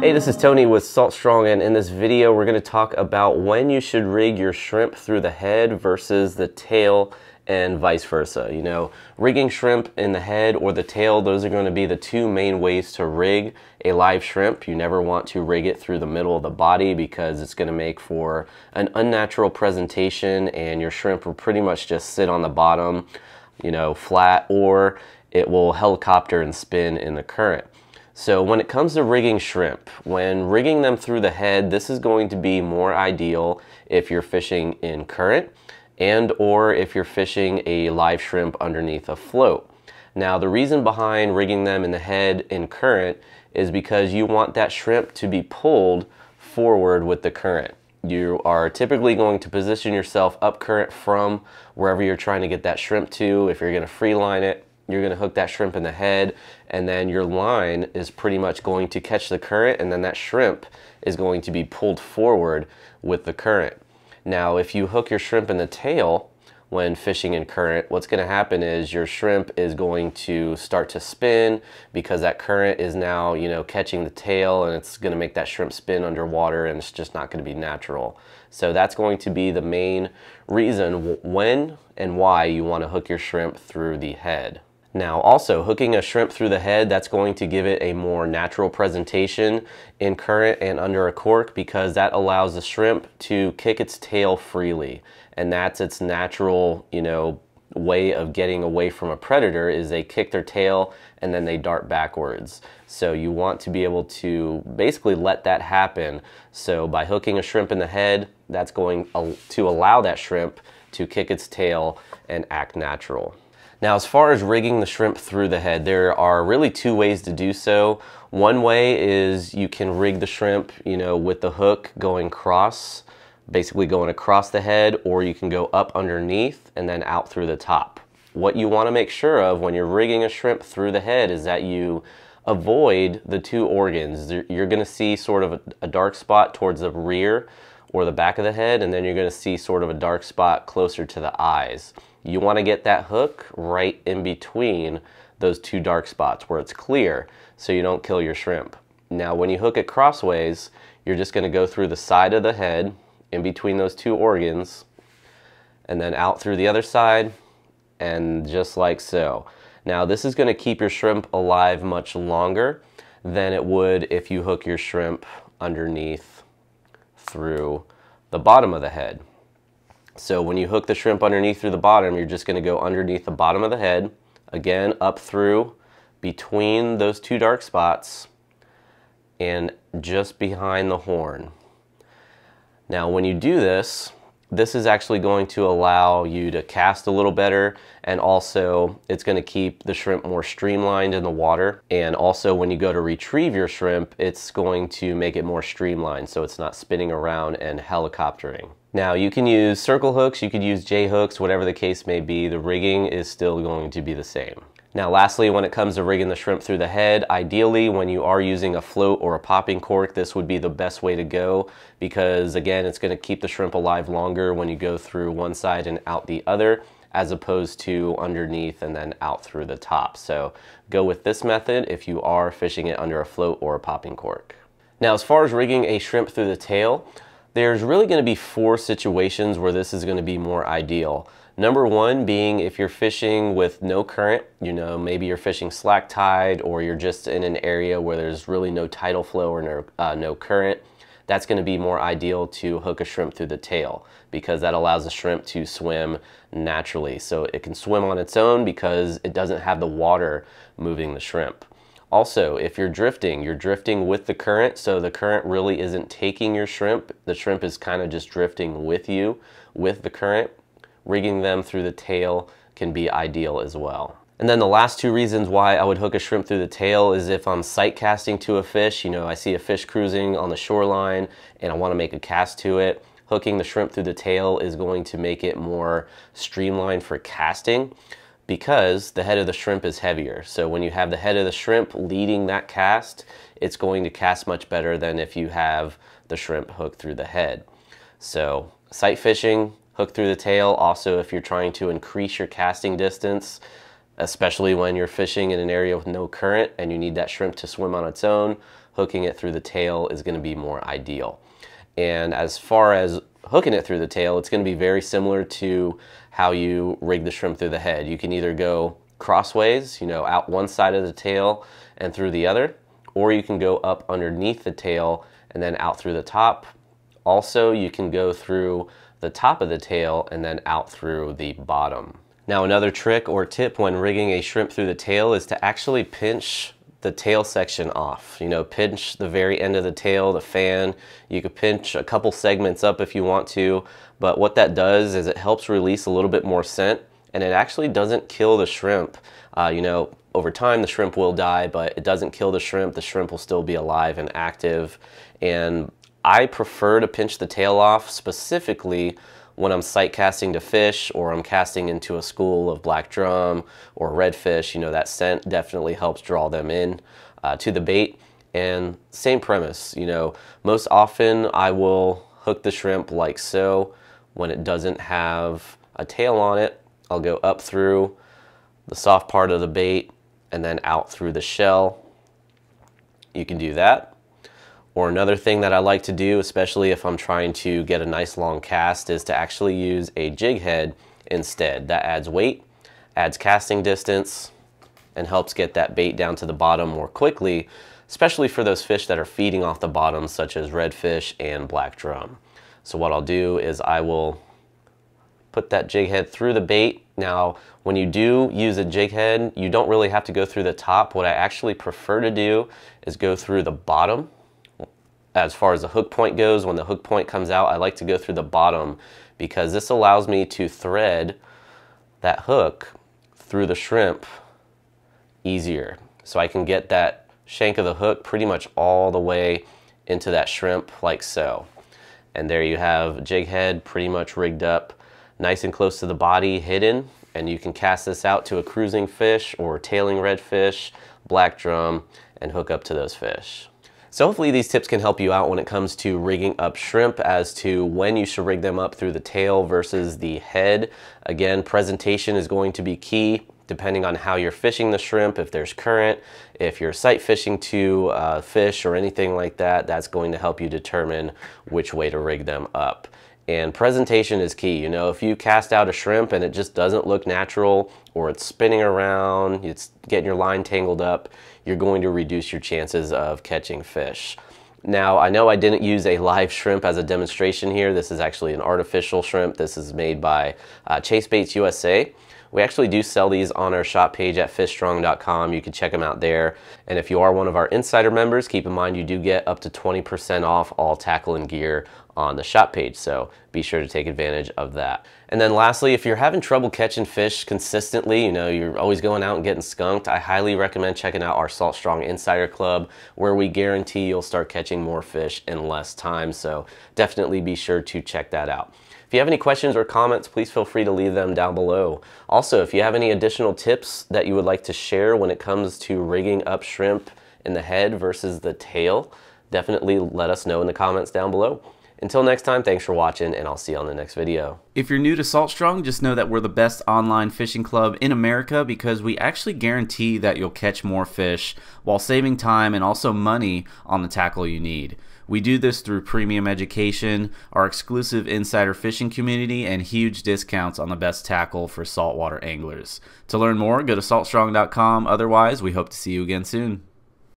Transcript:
Hey, this is Tony with Salt Strong, and in this video, we're going to talk about when you should rig your shrimp through the head versus the tail and vice versa. You know, rigging shrimp in the head or the tail, those are going to be the two main ways to rig a live shrimp. You never want to rig it through the middle of the body because it's going to make for an unnatural presentation and your shrimp will pretty much just sit on the bottom, you know, flat, or it will helicopter and spin in the current. So when it comes to rigging shrimp, when rigging them through the head, this is going to be more ideal if you're fishing in current and or if you're fishing a live shrimp underneath a float. Now the reason behind rigging them in the head in current is because you want that shrimp to be pulled forward with the current. You are typically going to position yourself up current from wherever you're trying to get that shrimp to. If you're going to free line it, you're going to hook that shrimp in the head and then your line is pretty much going to catch the current and then that shrimp is going to be pulled forward with the current. Now if you hook your shrimp in the tail when fishing in current, what's going to happen is your shrimp is going to start to spin because that current is now, you know, catching the tail and it's going to make that shrimp spin underwater and it's just not going to be natural. So that's going to be the main reason when and why you want to hook your shrimp through the head. Now also hooking a shrimp through the head, that's going to give it a more natural presentation in current and under a cork because that allows the shrimp to kick its tail freely. And that's its natural, you know, way of getting away from a predator is they kick their tail and then they dart backwards. So you want to be able to basically let that happen. So by hooking a shrimp in the head, that's going uh, to allow that shrimp to kick its tail and act natural. Now, as far as rigging the shrimp through the head, there are really two ways to do so. One way is you can rig the shrimp, you know, with the hook going cross, basically going across the head, or you can go up underneath and then out through the top. What you want to make sure of when you're rigging a shrimp through the head is that you avoid the two organs. You're going to see sort of a, dark spot towards the rear or the back of the head, and then you're going to see sort of a dark spot closer to the eyes. You want to get that hook right in between those two dark spots where it's clear so you don't kill your shrimp. Now when you hook it crossways, you're just going to go through the side of the head in between those two organs and then out through the other side and just like so. Now this is going to keep your shrimp alive much longer than it would if you hook your shrimp underneath through the bottom of the head. So when you hook the shrimp underneath through the bottom, you're just gonna go underneath the bottom of the head, again, up through between those two dark spots and just behind the horn. Now when you do this, this is actually going to allow you to cast a little better and also it's going to keep the shrimp more streamlined in the water and also when you go to retrieve your shrimp it's going to make it more streamlined so it's not spinning around and helicoptering. Now you can use circle hooks, you could use J hooks, whatever the case may be, the rigging is still going to be the same. Now lastly, when it comes to rigging the shrimp through the head, ideally when you are using a float or a popping cork, this would be the best way to go because again, it's gonna keep the shrimp alive longer when you go through one side and out the other as opposed to underneath and then out through the top. So go with this method if you are fishing it under a float or a popping cork. Now as far as rigging a shrimp through the tail, there's really going to be four situations where this is going to be more ideal. Number one being if you're fishing with no current, you know, maybe you're fishing slack tide or you're just in an area where there's really no tidal flow or no, uh, no current, that's going to be more ideal to hook a shrimp through the tail because that allows the shrimp to swim naturally. So it can swim on its own because it doesn't have the water moving the shrimp. Also, if you're drifting, you're drifting with the current, so the current really isn't taking your shrimp. The shrimp is kind of just drifting with you, with the current. Rigging them through the tail can be ideal as well. And then the last two reasons why I would hook a shrimp through the tail is if I'm sight casting to a fish, you know, I see a fish cruising on the shoreline and I want to make a cast to it. Hooking the shrimp through the tail is going to make it more streamlined for casting because the head of the shrimp is heavier. So when you have the head of the shrimp leading that cast, it's going to cast much better than if you have the shrimp hooked through the head. So sight fishing, hook through the tail. Also, if you're trying to increase your casting distance, especially when you're fishing in an area with no current and you need that shrimp to swim on its own, hooking it through the tail is going to be more ideal. And as far as hooking it through the tail, it's going to be very similar to how you rig the shrimp through the head. You can either go crossways, you know, out one side of the tail and through the other, or you can go up underneath the tail and then out through the top. Also, you can go through the top of the tail and then out through the bottom. Now another trick or tip when rigging a shrimp through the tail is to actually pinch the tail section off. You know, pinch the very end of the tail, the fan. You could pinch a couple segments up if you want to, but what that does is it helps release a little bit more scent and it actually doesn't kill the shrimp. Uh, you know, over time the shrimp will die, but it doesn't kill the shrimp. The shrimp will still be alive and active. And I prefer to pinch the tail off specifically when I'm sight casting to fish or I'm casting into a school of black drum or redfish, you know, that scent definitely helps draw them in uh, to the bait. And same premise, you know, most often I will hook the shrimp like so. When it doesn't have a tail on it, I'll go up through the soft part of the bait and then out through the shell. You can do that. Or another thing that I like to do, especially if I'm trying to get a nice long cast, is to actually use a jig head instead. That adds weight, adds casting distance, and helps get that bait down to the bottom more quickly, especially for those fish that are feeding off the bottom, such as redfish and black drum. So what I'll do is I will put that jig head through the bait. Now, when you do use a jig head, you don't really have to go through the top. What I actually prefer to do is go through the bottom as far as the hook point goes, when the hook point comes out, I like to go through the bottom because this allows me to thread that hook through the shrimp easier. So I can get that shank of the hook pretty much all the way into that shrimp like so. And there you have jig head pretty much rigged up nice and close to the body hidden and you can cast this out to a cruising fish or tailing redfish, black drum and hook up to those fish. So hopefully these tips can help you out when it comes to rigging up shrimp as to when you should rig them up through the tail versus the head. Again, presentation is going to be key depending on how you're fishing the shrimp, if there's current, if you're sight fishing to uh, fish or anything like that, that's going to help you determine which way to rig them up. And presentation is key. You know, if you cast out a shrimp and it just doesn't look natural or it's spinning around, it's getting your line tangled up, you're going to reduce your chances of catching fish. Now, I know I didn't use a live shrimp as a demonstration here. This is actually an artificial shrimp. This is made by uh, Chase Baits USA. We actually do sell these on our shop page at fishstrong.com. You can check them out there. And if you are one of our insider members, keep in mind you do get up to 20% off all tackle and gear on the shop page. So be sure to take advantage of that. And then lastly, if you're having trouble catching fish consistently, you know, you're always going out and getting skunked, I highly recommend checking out our Salt Strong Insider Club where we guarantee you'll start catching more fish in less time. So definitely be sure to check that out. If you have any questions or comments, please feel free to leave them down below. Also, if you have any additional tips that you would like to share when it comes to rigging up shrimp in the head versus the tail, definitely let us know in the comments down below. Until next time, thanks for watching, and I'll see you on the next video. If you're new to Salt Strong, just know that we're the best online fishing club in America because we actually guarantee that you'll catch more fish while saving time and also money on the tackle you need. We do this through premium education, our exclusive insider fishing community, and huge discounts on the best tackle for saltwater anglers. To learn more, go to saltstrong.com. Otherwise, we hope to see you again soon.